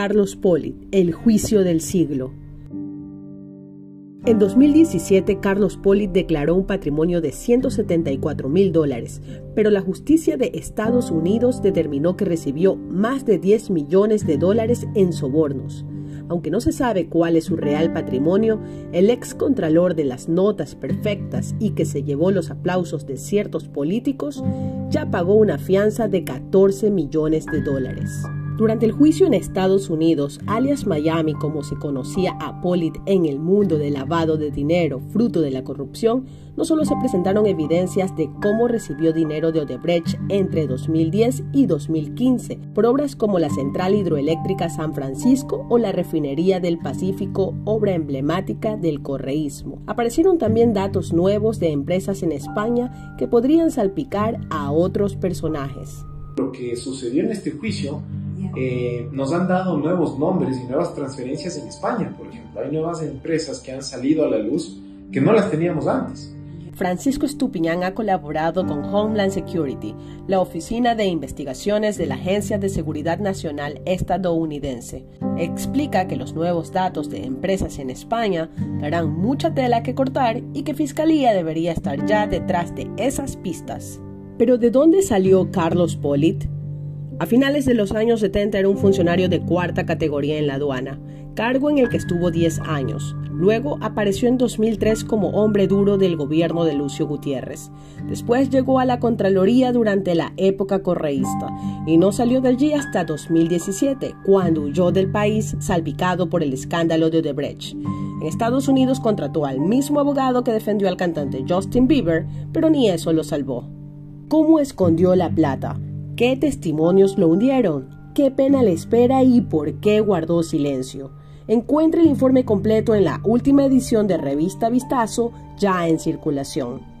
Carlos Poli, el juicio del siglo. En 2017, Carlos Poli declaró un patrimonio de 174 mil dólares, pero la justicia de Estados Unidos determinó que recibió más de 10 millones de dólares en sobornos. Aunque no se sabe cuál es su real patrimonio, el ex contralor de las notas perfectas y que se llevó los aplausos de ciertos políticos ya pagó una fianza de 14 millones de dólares. Durante el juicio en Estados Unidos, alias Miami, como se conocía a Polit en el mundo del lavado de dinero fruto de la corrupción, no solo se presentaron evidencias de cómo recibió dinero de Odebrecht entre 2010 y 2015 por obras como la Central Hidroeléctrica San Francisco o la Refinería del Pacífico, obra emblemática del correísmo. Aparecieron también datos nuevos de empresas en España que podrían salpicar a otros personajes. Lo que sucedió en este juicio eh, nos han dado nuevos nombres y nuevas transferencias en España, por ejemplo. Hay nuevas empresas que han salido a la luz que no las teníamos antes. Francisco Estupiñán ha colaborado con Homeland Security, la Oficina de Investigaciones de la Agencia de Seguridad Nacional estadounidense. Explica que los nuevos datos de empresas en España darán mucha tela que cortar y que Fiscalía debería estar ya detrás de esas pistas. Pero ¿de dónde salió Carlos Polit? A finales de los años 70 era un funcionario de cuarta categoría en la aduana, cargo en el que estuvo 10 años. Luego apareció en 2003 como hombre duro del gobierno de Lucio Gutiérrez. Después llegó a la Contraloría durante la época correísta y no salió de allí hasta 2017, cuando huyó del país salpicado por el escándalo de Odebrecht. En Estados Unidos contrató al mismo abogado que defendió al cantante Justin Bieber, pero ni eso lo salvó. ¿Cómo escondió la plata? ¿Qué testimonios lo hundieron? ¿Qué pena le espera y por qué guardó silencio? Encuentre el informe completo en la última edición de Revista Vistazo, ya en circulación.